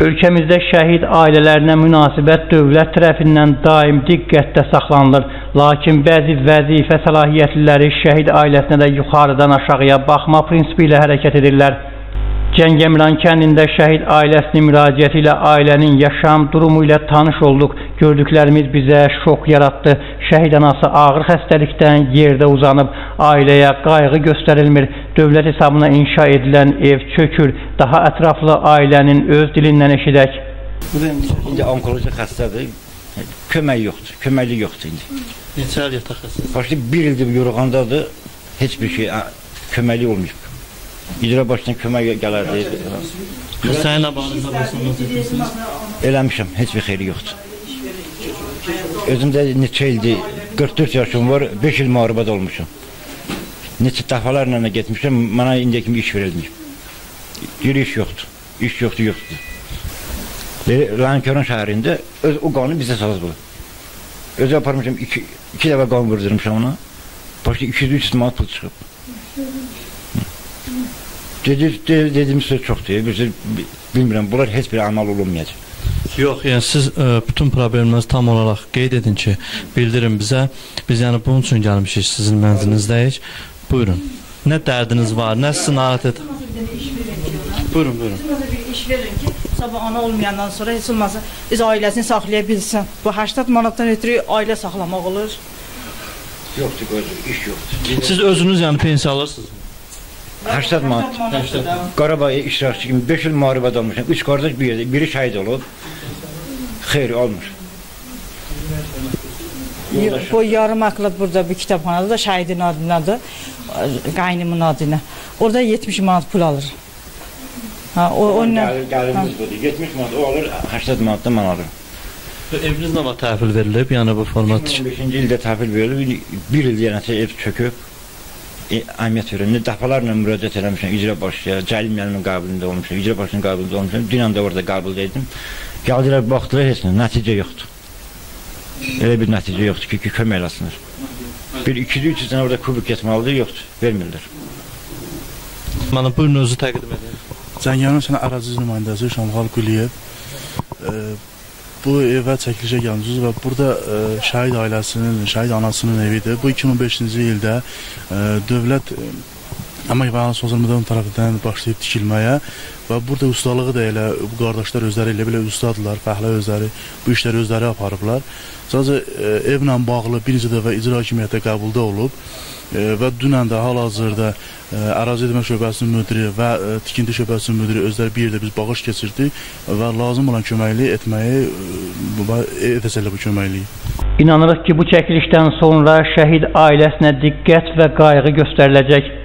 Ölkəmizdə şəhid ailələrinə münasibət dövlət tərəfindən daim diqqətdə saxlanılır. Lakin bəzi vəzifə səlahiyyətliləri şəhid ailəsinə də yuxarıdan aşağıya baxma prinsipi ilə hərəkət edirlər. Cəngəmiran kəndində şəhid ailəsinin müraciəti ilə ailənin yaşam durumu ilə tanış olduq. Gördüklərimiz bizə şok yaratdı. Şəhid anası ağır xəstəlikdən yerdə uzanıb. Ailəyə qayğı göstərilmir. Dövlət hesabına inşa edilən ev çökür. Daha ətraflı ailənin öz dilindən eşidək. İndi onkoloji xəstədir. Kömək yoxdur. Köməklik yoxdur indi. Neçə il yataq xəstəsi? Başda bir ildir yorğandadır. Heç bir şey ə, köməklik olmayıb. İcra başdan kömək gələrdi. Xəstənin abanında basılmaz edirsiniz. Eləmişəm, heç bir xeyri yoxdur. Özümdə neçə ildir, 44 yaşım var, 5 il müharibədə olmuşam. Neçə dəfələrlə də getmişəm, mənə indiyə kimi iş verilməyib. Bir iş yoxdur, iş yoxdur, yoxdur. Lənkəran şəhərində öz, o qanı bizə saz bu. Özü aparmışam, iki, iki dəfə qan vurdurmuşam ona. Başda 200-300 manat pul çıxıb. Dedi, de, dediyimiz söz çoxdur. Biz bilmirəm, bunlar heç bir amal olunmayacaq. Yox, yəni siz ə, bütün problemlərinizi tam olaraq qeyd edin ki, bildirin bizə. Biz yəni bunun üçün gəlmişik sizin mənzilinizdəyik. Buyurun. Nə dərdiniz var, nə sizi narahat et? Buyurun, buyurun. bir iş verin ki, sabah ana olmayandan sonra heç olmazsa öz ailəsini saxlaya bilsin. Bu 80 manatdan ötürü ailə saxlamaq olur. Yoxdur, gözü, iş yoxdur. Siz özünüz yəni pensiya alırsınız. 80 manat. Qarabağ iştirakçı kimi 5 il müharibədə olmuşam. 3 qardaş bir yerdə, biri şəhid olub. Xeyr, olmur. Bu yarım aklət burada bir kitabxanada da şəhidin adındadır, qaynımın adına. Orada 70 manat pul alır. Ha, o onunla Gəlir, gəlirimiz budur. 70 manat o alır, 80 manat da mən alıram. Eviniz nə vaxt təhvil verilib? Yəni bu format 2015-ci ildə təhvil verilib, bir il yenəsə ev çöküb. E, əmiyyət verir. Dəfələrlə müraciət eləmişəm icra başçıya, Cəlim müəllimin qəbulunda olmuşam, icra başçının qəbulunda olmuşam. Dünən də orada qəbulda idim. Gəldilər, baxdılar, heç nə, nəticə yoxdur. Elə bir nəticə yoxdur ki, ki kömək eləsinlər. Bir 200-300 dənə orada kubik getməlidir, yoxdur, vermirlər. Mənə buyurun özü təqdim edin. Cəngənin sənə ərazi nümayəndəsi Şamxal Quliyev e, bu evə çəkilişə gəlmişsiniz və burada e, şəhid ailəsinin, şəhid anasının evidir. Bu 2005-ci ildə e, dövlət e, Əmək və Sosial Müdafiə tərəfindən başlayıb tikilməyə və burada ustalığı da elə bu qardaşlar özləri elə belə ustadırlar, fəhlə özləri bu işləri özləri aparıblar. Sadəcə e, evlə bağlı bir neçə dəfə icra hakimiyyətə qəbulda olub e, və dünən də hal-hazırda e, ərazi edilmə şöbəsinin müdiri və e, tikinti şöbəsinin müdiri özləri bir yerdə biz bağış keçirdik və lazım olan köməkliyi etməyi e, edəcəklər bu köməkliyi. İnanırıq ki, bu çəkilişdən sonra şəhid ailəsinə diqqət və qayğı göstəriləcək.